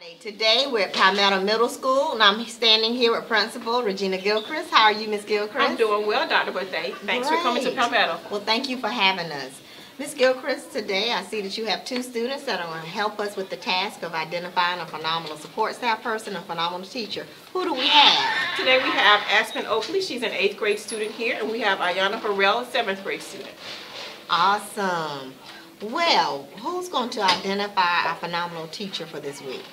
Friday. Today we're at Palmetto Middle School and I'm standing here with Principal Regina Gilchrist. How are you, Miss Gilchrist? I'm doing well, Dr. Bethea. Thanks for coming to Great. Palmetto. Well, thank you for having us. Miss Gilchrist, today I see that you have two students that are going to help us with the task of identifying a phenomenal support staff person, a phenomenal teacher. Who do we have? Today we have Aspen Oakley, she's an eighth grade student here, and we have Ayana Burrell, a seventh grade student. Awesome. Well, who's going to identify a phenomenal teacher for this week?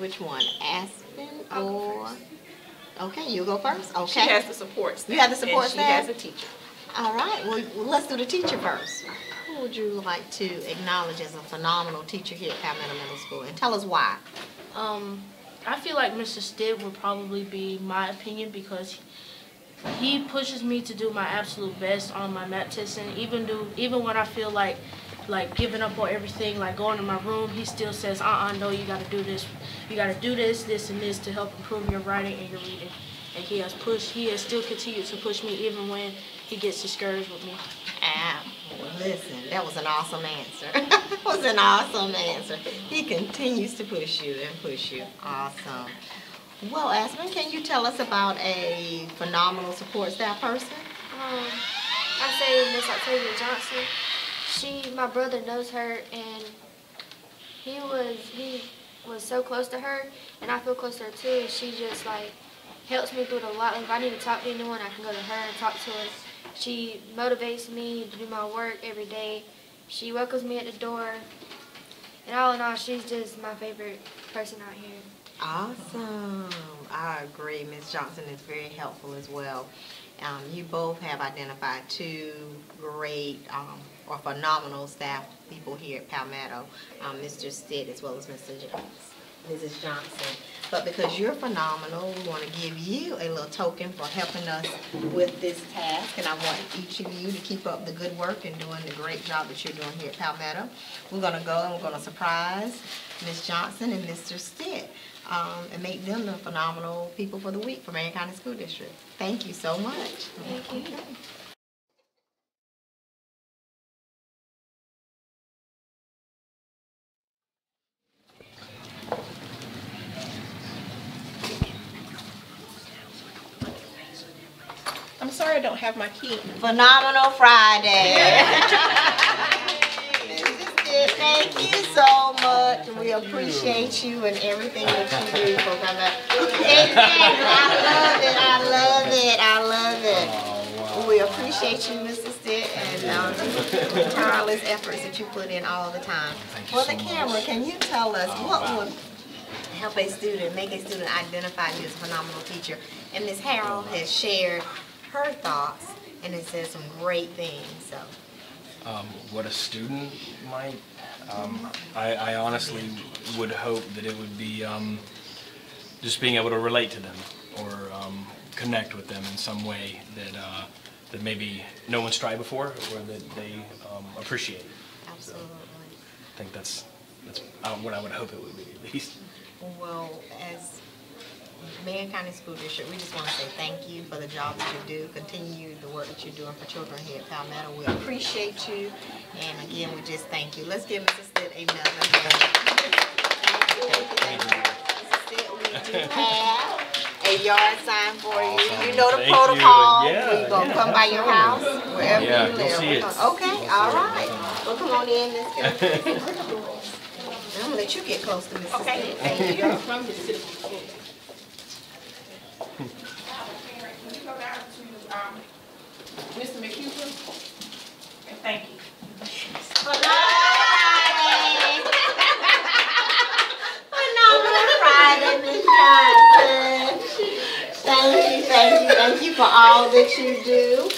Which one, Aspen or? Okay, you go first. Okay. She has the support staff. You have the support and staff? she has a teacher. All right. Well, let's do the teacher first. Who would you like to acknowledge as a phenomenal teacher here at Palmetto Middle School, and tell us why? Um, I feel like Mr. Stitt would probably be my opinion because he pushes me to do my absolute best on my math testing. Even do even when I feel like like giving up on everything, like going to my room, he still says, "Uh-uh, no, you got to do this. You got to do this, this, and this to help improve your writing and your reading." And he has pushed. He has still continued to push me even when he gets discouraged with me. Ah, well, listen, that was an awesome answer. that was an awesome answer. He continues to push you and push you. Awesome. Well, Aspen, can you tell us about a phenomenal support staff person? Um, I say Miss Octavia Johnson. She, my brother knows her, and he was he was so close to her, and I feel close to her too. And she just like helps me through it a lot. Like if I need to talk to anyone, I can go to her and talk to her. She motivates me to do my work every day. She welcomes me at the door. And all in all, she's just my favorite person out here. Awesome. I agree. Ms. Johnson is very helpful as well. Um, you both have identified two great um, or phenomenal staff people here at Palmetto, um, Mr. Stitt as well as Mr. Jones, Mrs. Johnson. But because you're phenomenal, we want to give you a little token for helping us with this task. And I want each of you to keep up the good work and doing the great job that you're doing here at Palmetto. We're going to go and we're going to surprise Ms. Johnson and Mr. Stitt um, and make them the phenomenal people for the week for Marion County School District. Thank you so much. Thank you. I'm sorry I don't have my key. Phenomenal Friday. We appreciate you and everything that you do for Palmetto. Exactly. I love it. I love it. I love it. We appreciate you, Mrs. Stitt, and um, the tireless efforts that you put in all the time. For the camera, can you tell us what would help a student, make a student identify you as a phenomenal teacher? And Ms. Harold has shared her thoughts, and has said some great things, so. um, what a student might. Um, I, I honestly would hope that it would be um, just being able to relate to them or um, connect with them in some way that uh, that maybe no one's tried before or that they um, appreciate. Absolutely. I think that's that's what I would hope it would be at least. Well, as Marion County School District, we just want to say thank you for the job that you do. Continue the work that you're doing for children here at Palmetto. We appreciate you, and again, we just thank you. Let's give Mrs. Stitt another hand. Thank you. Mrs. Stitt, we do have a yard sign for you. You know the Thank you. protocol. Yeah, We're gonna yeah. come by your house, wherever Yeah, you live. see it. gonna- Okay, all right. Well, come on in, Miss Stitt. I'm gonna let you get close to Mrs. Okay. Thank you. From the city. Can you go down to, um, Mr. McHugh? And thank you. Phenomenal Friday, Miss Johnson. Thank you, thank you, thank you for all that you do.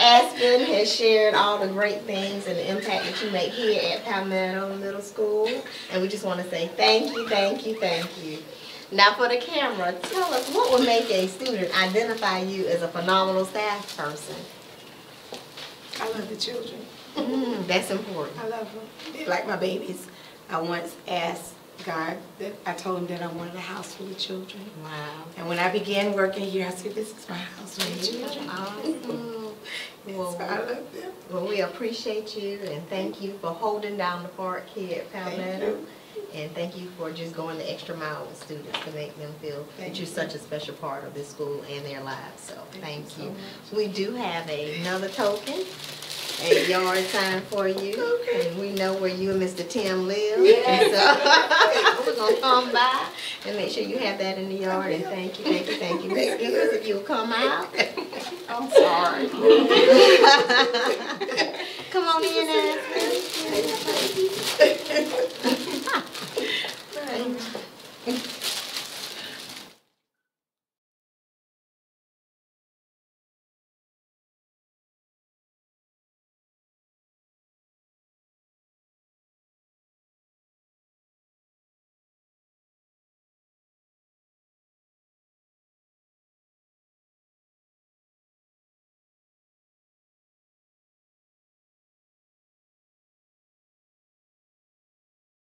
Aspen has shared all the great things and the impact that you make here at Palmetto Middle School. And we just want to say thank you, thank you, thank you. Now for the camera, tell us what would make a student identify you as a phenomenal staff person? I love the children. Mm, that's important. I love them. They're like my babies. I once asked God that I told him that I wanted a house full of children. Wow. And when I began working here, I said, this is my house full of children. Awesome. Well, I love them. Well, we appreciate you and thank you for holding down the fort here at Palmetto. And thank you for just going the extra mile with students to make them feel Thank that you're you. such a special part of this school and their lives, so Thank thank you so you. We do have another token, a yard sign for you. And we know where you and Mr. Tim live. And so We're gonna come by and make sure you have that in the yard, and thank you, thank you, thank you. Ms. Speakers, if you'll come out. I'm sorry.